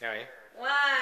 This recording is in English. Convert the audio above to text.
How are you? One.